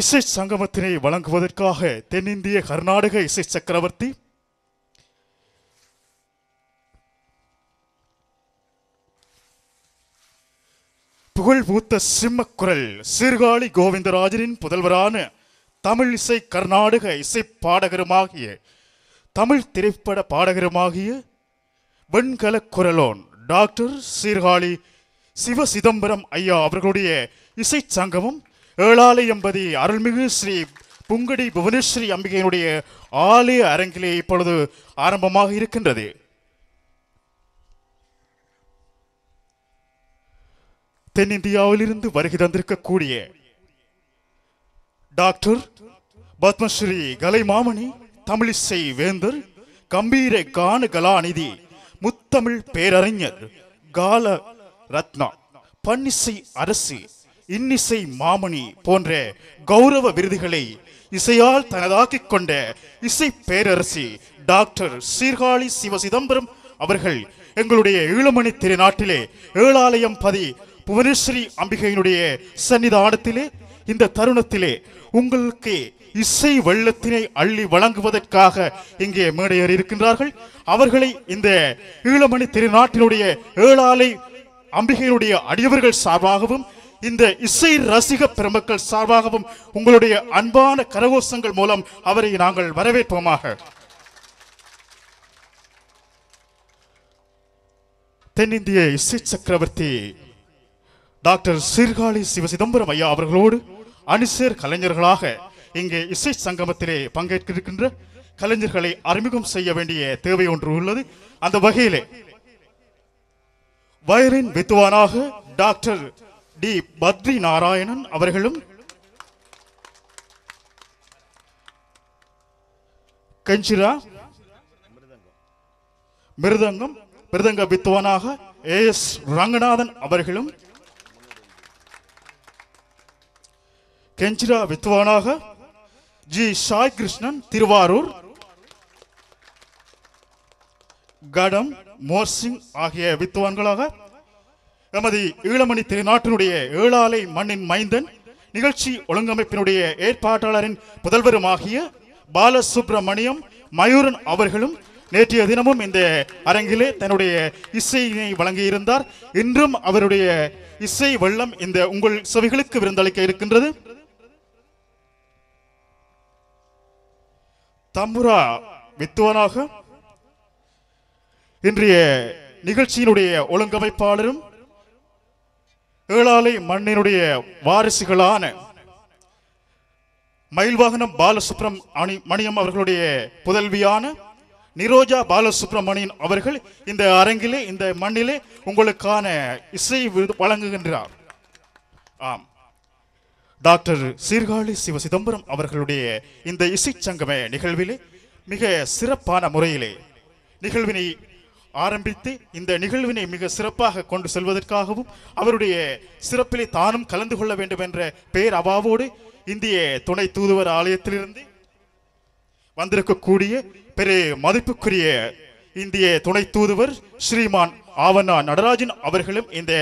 இசை சங்கமத்தினை வழங்குவதற்காக தென்னிந்திய கர்நாடக இசை சக்கரவர்த்தி புகழ்பூத்த சிம்மக்குரல் சீர்காழி கோவிந்தராஜனின் புதல்வரான தமிழ் இசை கர்நாடக இசை பாடகருமாகிய தமிழ் திரைப்பட பாடகருமாகிய வெண்கல குரலோன் டாக்டர் சீர்காழி சிவ சிதம்பரம் ஐயா அவர்களுடைய இசை சங்கமம் ஏழாலை எம்பதி அருள்மிகு ஸ்ரீ புங்கடி புவனேஸ்வரி அம்பிகையினுடைய ஆலய அரங்கிலே இப்பொழுது ஆரம்பமாக இருக்கின்றது. தென்னிந்தியாவிலிருந்து வருகை தந்திருக்கக்கூடிய டாக்டர் பத்மஸ்ரீ கலைமாமணி தமிழிசை வேந்தர் கம்பீர கான கலாநிதி முத்தமிழ் பேரறிஞர் கால ரத்னா பன்னிசை அரசு இன்னிசை மாமணி போன்ற கௌரவ விருதுகளை இசையால் தனதாக்கிக் கொண்ட இசை பேரரசி டாக்டர் சீர்காழி சிவ சிதம்பரம் அவர்கள் எங்களுடைய ஈழமணி திருநாட்டிலே ஏழாலயம் பதி புவனேஸ்வரி அம்பிகையினுடைய சன்னிதானத்திலே இந்த தருணத்திலே உங்களுக்கு இசை வெள்ளத்தினை அள்ளி வழங்குவதற்காக இங்கே மேடையேறி இருக்கின்றார்கள். அவர்களை இந்த ஈழமணி திருநாட்டினுடைய ஏழாலை அம்பிகையினுடைய அடியவர்கள் சார்பாகவும் இந்த இசை ரசிக பெருமக்கள் சார்பாகவும் உங்களுடைய அன்பான கரகோஷங்கள் மூலம் அவரை நாங்கள் வரவேற்போமாக. தென்னிந்திய இசை சக்கரவர்த்தி டாக்டர் சீர்காழி சிவ சிதம்பரம் ஐயா அவர்களோடு அணிசேர் கலைஞர்களாக இங்கே இசை சங்கமத்திலே பங்கேற்கிருக்கின்ற கலைஞர்களை அறிமுகம் செய்ய வேண்டிய தேவை ஒன்று உள்ளது. அந்த வகையிலே வயலின் வித்துவானாக டாக்டர் டி பத்ரி நாராயணன் அவர்களும் கஞ்சிரா மிருதங்கம் மிருதங்க வித்வானாக ஏ எஸ் ரங்கநாதன் அவர்களும் கெஞ்சிரா வித்துவானாக ஜி சாய் கிருஷ்ணன் திருவாரூர் கடம் மோர்சிங் ஆகிய வித்துவான்களாக எமது ஈழமணி திருநாட்டினுடைய ஏழாலை மண்ணின் மைந்தன் நிகழ்ச்சி ஒழுங்கமைப்பினுடைய ஏற்பாட்டாளரின் புதல்வருமாகிய பாலசுப்ரமணியம் மயூரன் அவர்களும் நேற்றைய தினமும் இந்த அரங்கிலே தன்னுடைய இசையினை வழங்கியிருந்தார். இன்றும் அவருடைய இசை வெள்ளம் இந்த உங்கள் செவிகளுக்கு விருந்தளிக்க இருக்கின்றது. தம்புரா வித்துவனாக இன்றைய நிகழ்ச்சியினுடைய ஒழுங்கமைப்பாளரும் ஏழாலை மண்ணினுடைய வாரிசுகளான மயில்வாகனம் பாலசுப்ரம் அணி மணியம் அவர்களுடைய புதல்வியான நிரோஜா பாலசுப்ரமணியன் அவர்கள் இந்த அரங்கிலே இந்த மண்ணிலே உங்களுக்கான இசை விருது வழங்குகின்றார். ஆம். டாக்டர் சீர்காழி சிவ சிதம்பரம் அவர்களுடைய இந்த இசை சங்கம நிகழ்விலே மிக சிறப்பான முறையிலே நிகழ்வினை ஆரம்பித்து இந்த நிகழ்வினை மிக சிறப்பாக கொண்டு செல்வதற்காகவும் அவருடைய சிறப்பிலே தானும் கலந்து கொள்ள வேண்டும் என்ற பெயர் அவாவோடு இந்திய துணை தூதுவர் ஆலயத்திலிருந்து வந்திருக்கக்கூடிய பெரு மதிப்புக்குரிய இந்திய துணை தூதுவர் ஸ்ரீமான் ஆவண்ணா நடராஜன் அவர்களும் இந்த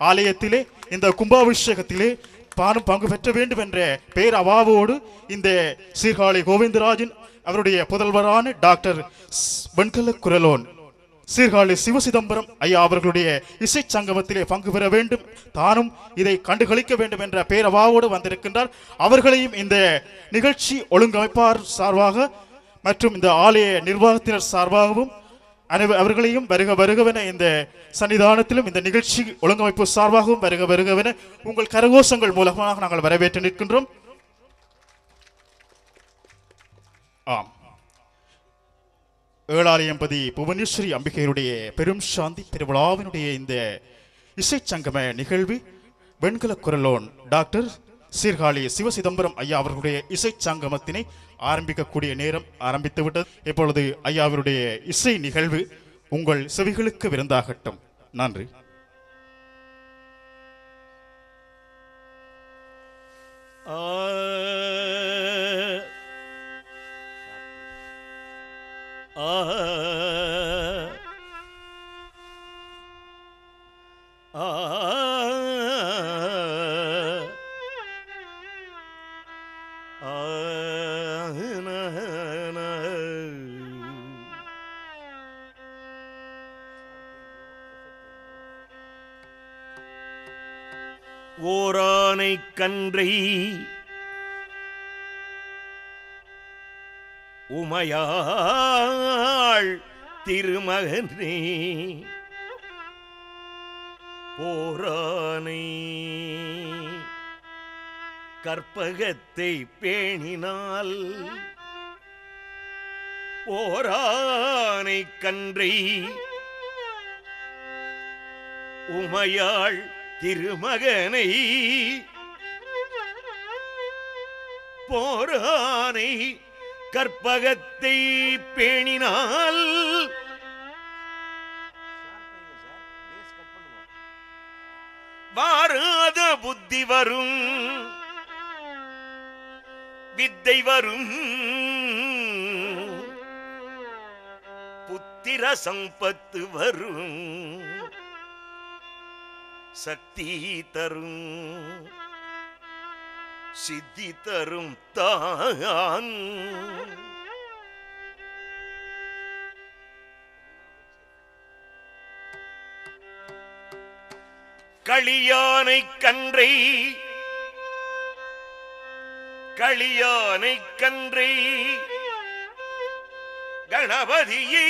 ஆலயத்திலே இந்த கும்பாபிஷேகத்திலே தானும் பங்கு பெற்ற வேண்டும் என்ற பெயர் அவாவோடு இந்த சீர்காழி கோவிந்தராஜன் அவருடைய புதல்வரான டாக்டர் வெண்கல குரலோன் சீர்காழி சிவசிதம்பரம் ஐயா அவர்களுடைய இசை சங்கமத்திலே பங்கு பெற வேண்டும். தானும் இதை கண்டுகளிக்க வேண்டும் என்ற பேரவாவோடு வந்திருக்கின்றார். அவர்களையும் இந்த நிகழ்ச்சி ஒழுங்கமைப்பார் சார்பாக மற்றும் இந்த ஆலய நிர்வாகத்தினர் சார்பாகவும் அனைவ- அவர்களையும் வருக வருகவென இந்த சன்னிதானத்திலும் இந்த நிகழ்ச்சி ஒழுங்கமைப்பு சார்பாகவும் வருக வருகவென உங்கள் கரகோஷங்கள் மூலமாக நாங்கள் வரவேற்று நிற்கின்றோம். ஆம். ஏழாலயம்பதி புவனேஸ்வரி அம்பிகையுடைய பெரும் சாந்தி திருவிழாவினுடைய இந்த இசை சங்கம நிகழ்வு வெண்கல குரலோன் டாக்டர் சீர்காழி சிவ சிதம்பரம் ஐயா அவர்களுடைய இசை சங்கமத்தினை ஆரம்பிக்கக்கூடிய நேரம் ஆரம்பித்து விட்டது. இப்பொழுது ஐயாவருடைய இசை நிகழ்வு உங்கள் செவிகளுக்கு விருந்தாகட்டும். நன்றி. ஓரானை கன்றை உமையாள் திருமகனே. ஓரானை கற்பகத்தை பேணினால் ஓரானை கன்றை உமையாள் திருமகனை போரானை கற்பகத்தை பேணினால் வாராத புத்தி வரும் வித்தை வரும் புத்திர சம்பத்து வரும். சக்தி தரும். சித்தி தரும் தான். களியானை கன்றை களியானை கன்றை கணபதியே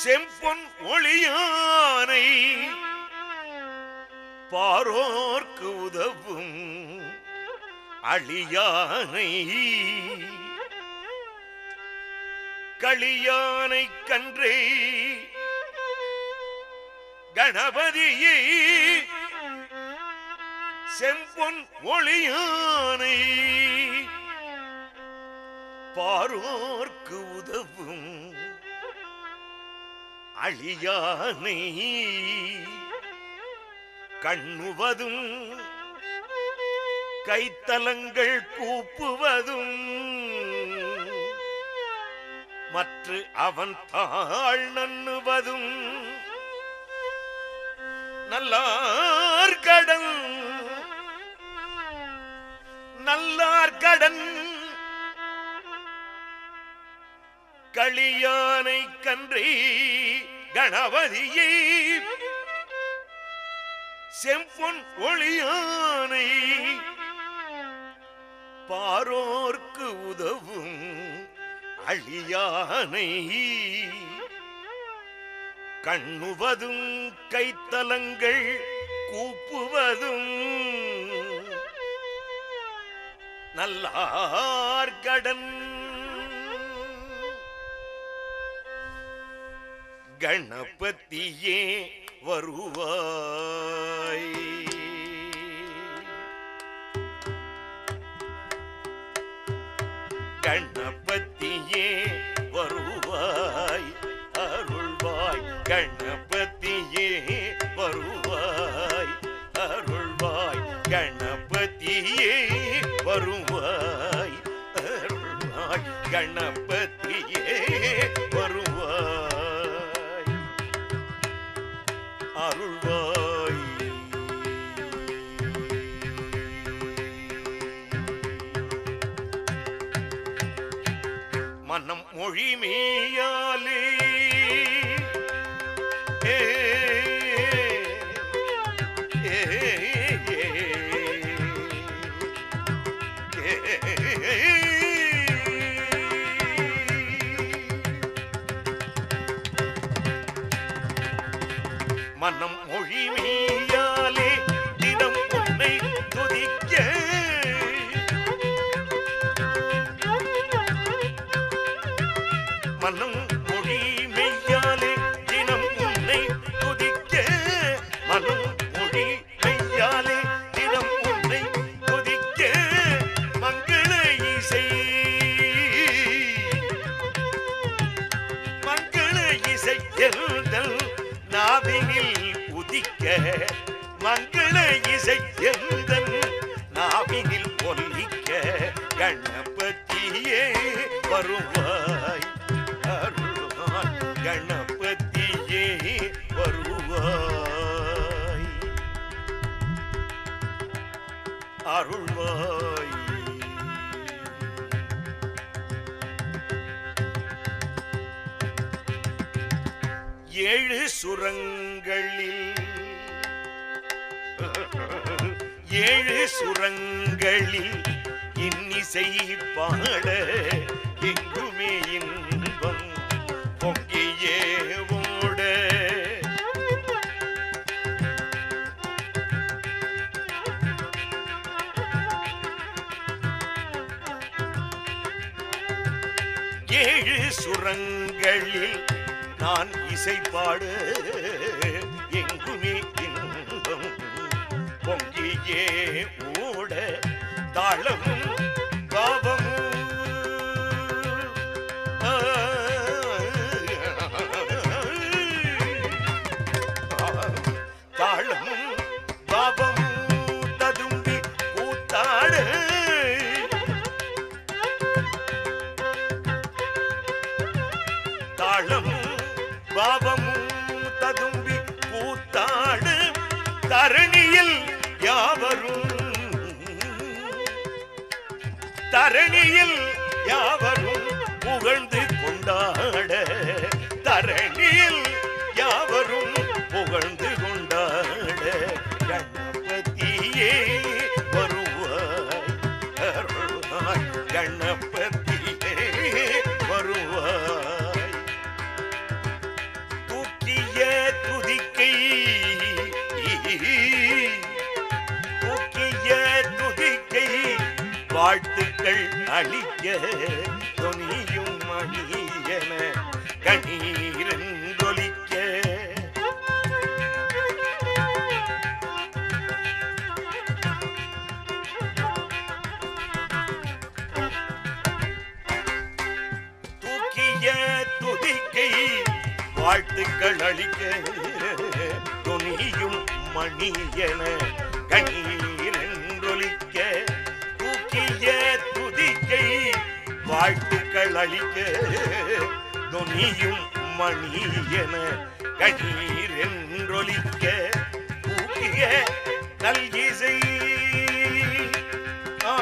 செம்பொன் ஒளியானை பாரோர்க்கு உதவும் அழியானை. களியானை கன்றே கணபதியே செம்பொன் ஒளியானை. பாரோர்க்கு உதவும் அழியானை கண்ணுவதும் கைத்தலங்கள் கூப்புவதும் மற்ற அவன் தாழ் நண்ணுவதும். நல்லார் கடன் நல்லார் கடன் களியானை கன்றி கணபதியை. செம்பொன் ஒளியானை பாரோர்க்கு உதவும் அழியானை. கண்ணுவதும் கைத்தலங்கள் கூப்புவதும் நல்லார் கணபதியே வருவாய். கணபதியே வருவாய் அருள்வாய். கணபதியே வருவாய் அருள்வாய். கணபதியே வருவாய் அருள்வாய். கணப மனம் மொழி மேயாலே. மனம் எழுதல் நாவினில் உதிக்க மங்கள இசை எந்தன் நாவினில் பொல்லிக்க கணபதியே வருவாய் ஏழு சுரங்களில். ஏழு சுரங்களில் இன்னிசை பாட எங்குமே இன்பம் பொங்கியே ஓட. ஏழு சுரங்களில் நான் இசைப்பாடு எங்குமே இன்பம் பொங்கியே ஓட தாளமும் வாழ்த்துக்கள் அளிக்க துணியும் மணியன கணீரொலிக்க தூக்கிய துதிக்கை வாழ்த்துக்கள் அளிக்க துணியும் மணியன கணீர் வாழ்த்துக்கள் அளிக்க துணியும் மணி என கண்ணீர் என்றொலிக்க கூட்டிய கல்கிசை ஆ.